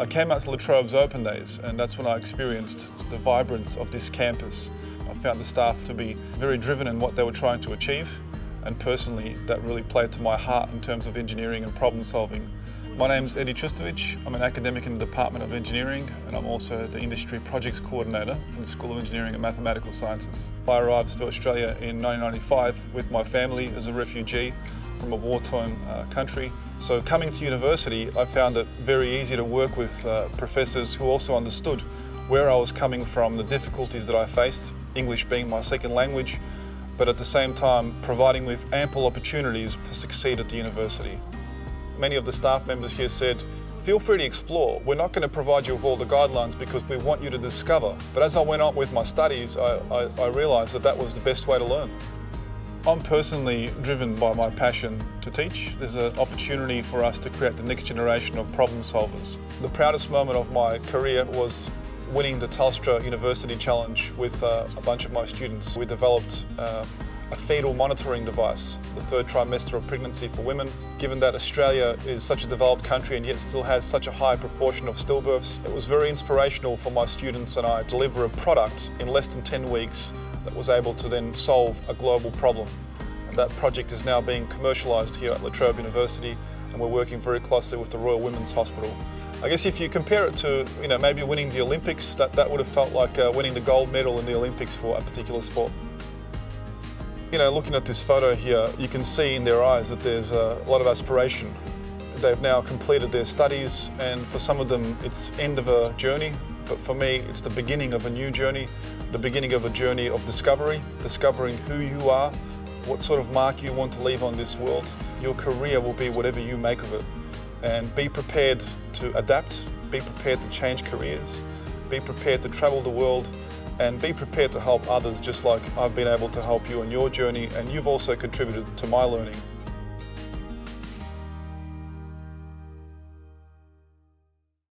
I came out to La Trobe's open days and that's when I experienced the vibrance of this campus. I found the staff to be very driven in what they were trying to achieve and personally that really played to my heart in terms of engineering and problem solving. My name is Eddie Custovic. I'm an academic in the Department of Engineering and I'm also the Industry Projects Coordinator from the School of Engineering and Mathematical Sciences. I arrived to Australia in 1995 with my family as a refugee from a war-torn uh, country. So coming to university, I found it very easy to work with uh, professors who also understood where I was coming from, the difficulties that I faced, English being my second language, but at the same time providing with ample opportunities to succeed at the university. Many of the staff members here said, feel free to explore. We're not going to provide you with all the guidelines because we want you to discover. But as I went on with my studies, I, I, I realised that that was the best way to learn. I'm personally driven by my passion to teach. There's an opportunity for us to create the next generation of problem solvers. The proudest moment of my career was winning the Telstra University Challenge with uh, a bunch of my students. We developed uh, a fetal monitoring device, the third trimester of pregnancy for women. Given that Australia is such a developed country and yet still has such a high proportion of stillbirths, it was very inspirational for my students and I deliver a product in less than 10 weeks that was able to then solve a global problem. And that project is now being commercialised here at La Trobe University and we're working very closely with the Royal Women's Hospital. I guess if you compare it to, you know, maybe winning the Olympics, that, that would have felt like uh, winning the gold medal in the Olympics for a particular sport. You know, looking at this photo here, you can see in their eyes that there's a lot of aspiration. They've now completed their studies and for some of them it's end of a journey, but for me it's the beginning of a new journey the beginning of a journey of discovery, discovering who you are, what sort of mark you want to leave on this world. Your career will be whatever you make of it. And be prepared to adapt, be prepared to change careers, be prepared to travel the world, and be prepared to help others just like I've been able to help you on your journey and you've also contributed to my learning.